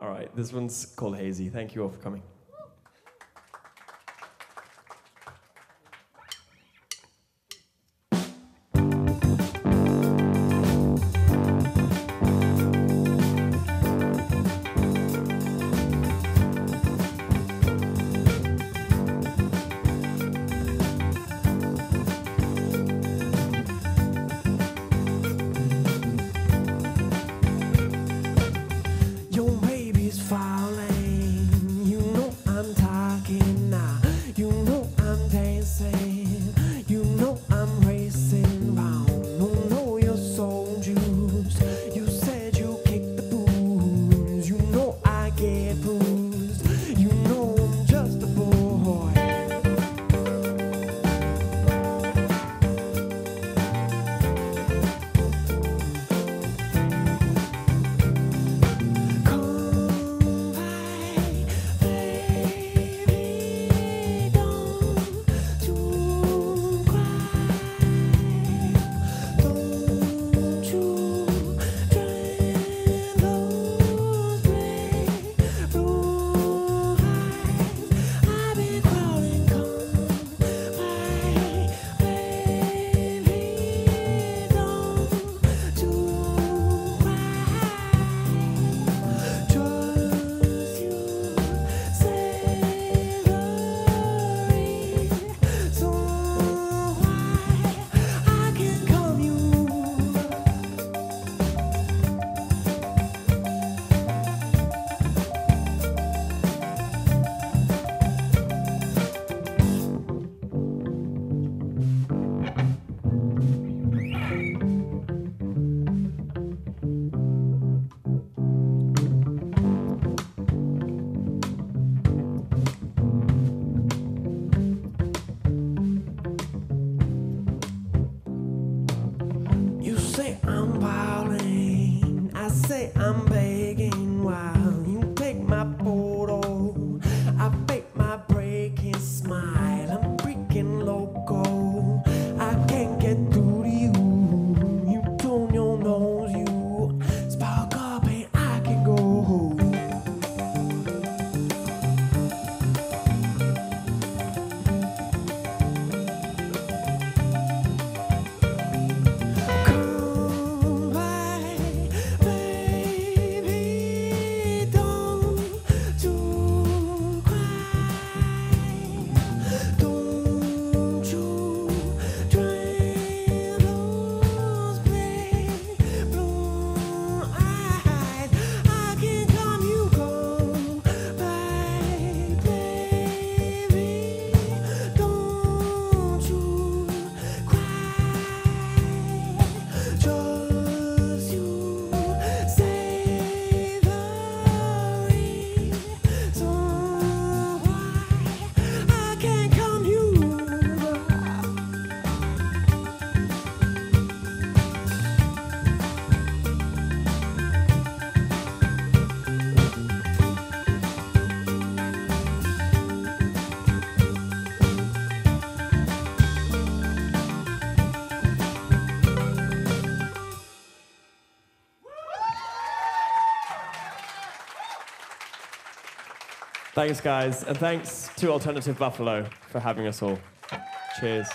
All right, this one's called Hazey. Thank you all for coming. It's fine. say I'm begging while you take my photo. I fake my breaking smile. Thanks, guys. And thanks to Alternative Buffalo for having us all. Cheers.